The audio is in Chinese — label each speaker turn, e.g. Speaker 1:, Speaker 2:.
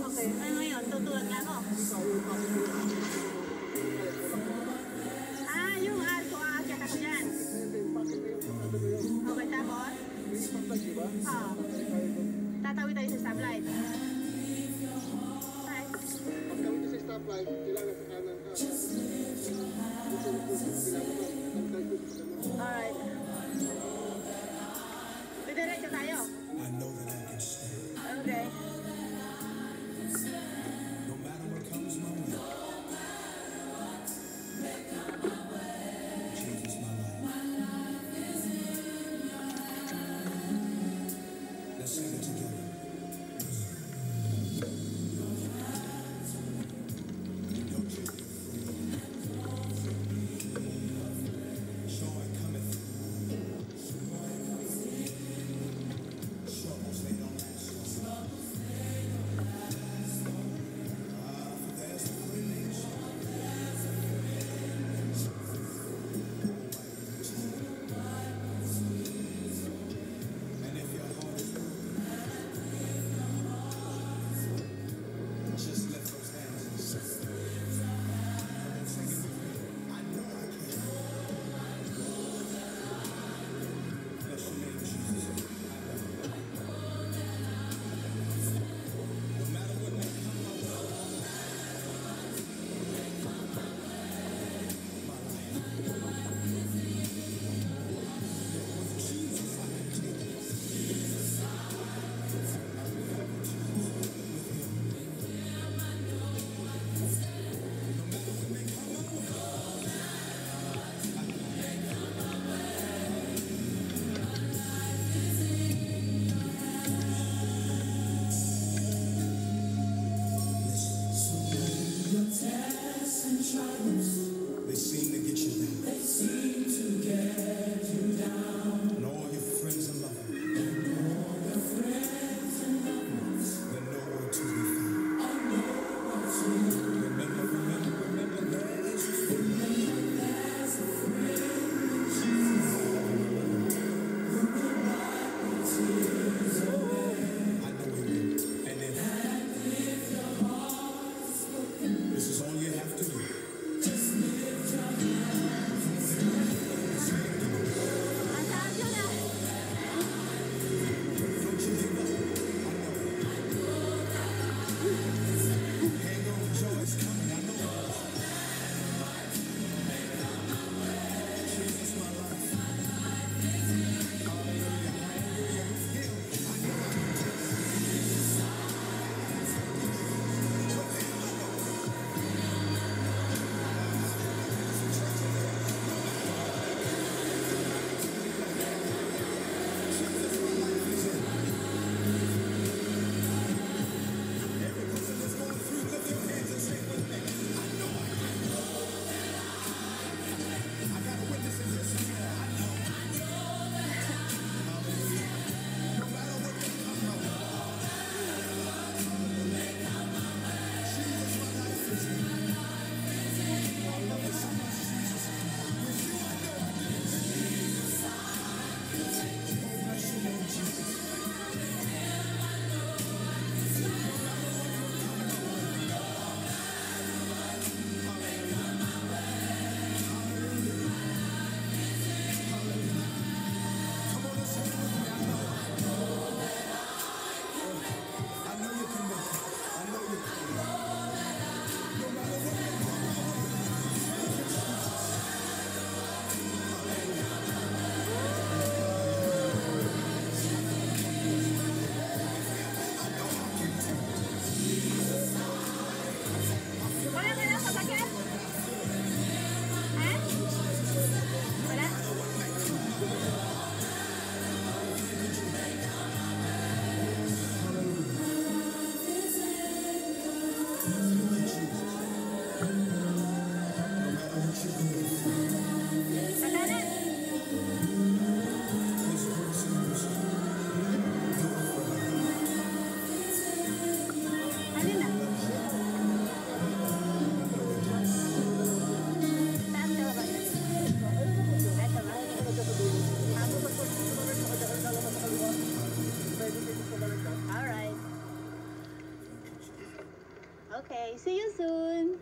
Speaker 1: Okay, ayun. 现在就来
Speaker 2: house.
Speaker 1: See you soon.